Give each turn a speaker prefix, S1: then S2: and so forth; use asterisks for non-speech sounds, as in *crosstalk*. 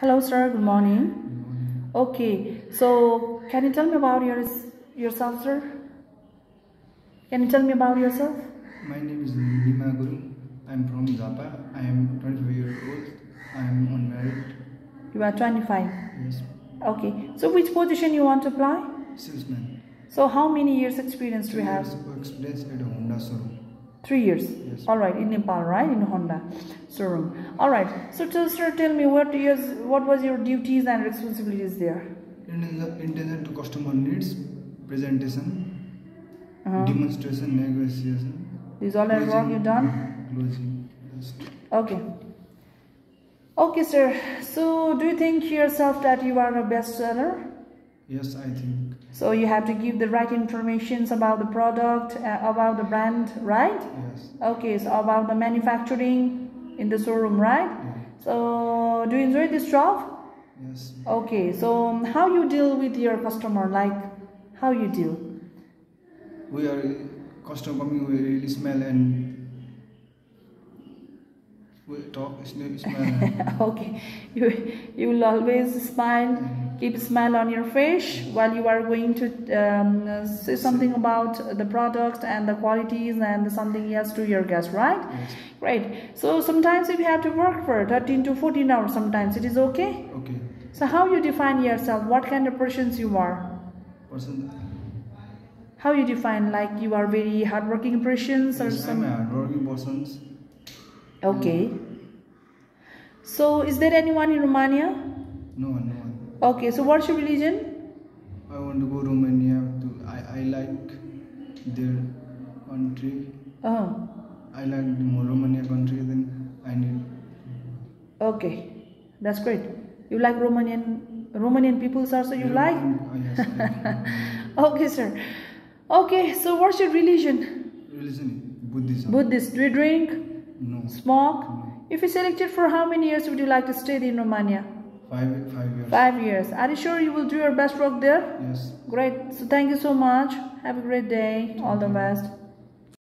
S1: Hello, sir. Good morning. Okay, so can you tell me about your, yourself, sir? Can you tell me about yourself?
S2: My name is Nima Gurung. I'm from Jhapa. I am 25 years old. I am unmarried.
S1: You are 25.
S2: Yes.
S1: Okay, so which position you want to apply?
S2: Salesman.
S1: So how many years experience do you have?
S2: Experience at a Honda showroom.
S1: Three years.
S2: Yes.
S1: All right, in Nepal, right? In Honda showroom. All right. So, tell, sir, tell me what years, what was your duties and responsibilities there?
S2: Intention to customer needs, presentation,
S1: Uh-huh.
S2: demonstration, negotiation.
S1: These all are work you done?
S2: Closing.
S1: Okay. Okay, sir. So, do you think yourself that you are a best seller?
S2: Yes, I think.
S1: So you have to give the right informations about the product, uh, about the brand, right?
S2: Yes.
S1: Okay, so about the manufacturing in the showroom, right?
S2: Yeah.
S1: So do you enjoy this job?
S2: Yes.
S1: Okay, so um, how you deal with your customer? Like how you deal?
S2: We are customer coming, we really smell and we talk, smell. smell. *laughs*
S1: okay, you you will always smile, keep a smile on your face while you are going to um, say something about the product and the qualities and something else to your guest, right?
S2: yes.
S1: Great. So sometimes if you have to work for 13 to 14 hours, sometimes it is okay.
S2: Okay.
S1: So how you define yourself? What kind of persons you are?
S2: Person.
S1: How you define like you are very hardworking persons or
S2: Yes, I'm
S1: some?
S2: hardworking person.
S1: Okay. So is there anyone in Romania?
S2: No one, no one.
S1: Okay. So what's your religion?
S2: I want to go Romania. To I, I like their country.
S1: Oh.
S2: I like the more Romania country. Then I need.
S1: Okay. That's great. You like Romanian Romanian peoples also you like?
S2: Uh, yes. *laughs*
S1: Okay, sir. Okay. So what's your religion?
S2: religion, Buddhism.
S1: Buddhist. Do you drink?
S2: No.
S1: Smoke?
S2: No.
S1: If you selected for how many years would you like to stay in Romania?
S2: Five, five years.
S1: Five years. Are you sure you will do your best work there?
S2: Yes.
S1: Great. So thank you so much. Have a great day. All the best.